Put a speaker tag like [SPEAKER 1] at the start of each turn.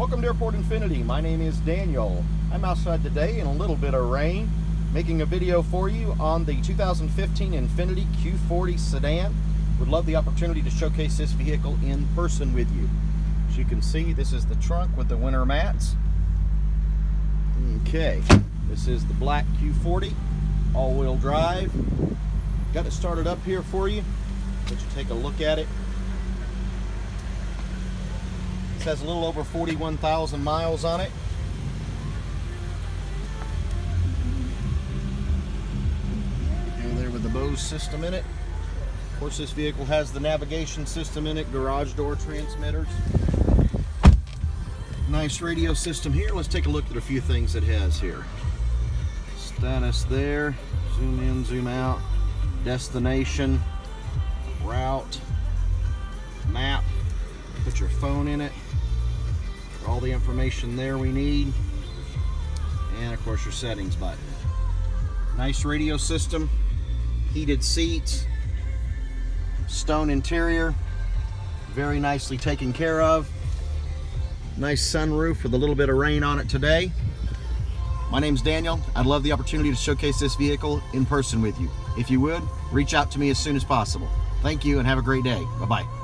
[SPEAKER 1] Welcome to Airport Infiniti. My name is Daniel. I'm outside today in a little bit of rain, making a video for you on the 2015 Infiniti Q40 sedan. Would love the opportunity to showcase this vehicle in person with you. As you can see, this is the trunk with the winter mats. Okay, this is the black Q40, all-wheel drive. Got it started up here for you. Let you take a look at it. This has a little over 41,000 miles on it. Go there with the Bose system in it. Of course, this vehicle has the navigation system in it, garage door transmitters. Nice radio system here. Let's take a look at a few things it has here. Status there, zoom in, zoom out, destination, route, put your phone in it, all the information there we need, and of course your settings button. Nice radio system, heated seats, stone interior, very nicely taken care of. Nice sunroof with a little bit of rain on it today. My name's Daniel. I'd love the opportunity to showcase this vehicle in person with you. If you would, reach out to me as soon as possible. Thank you and have a great day. Bye-bye.